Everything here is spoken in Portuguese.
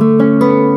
Música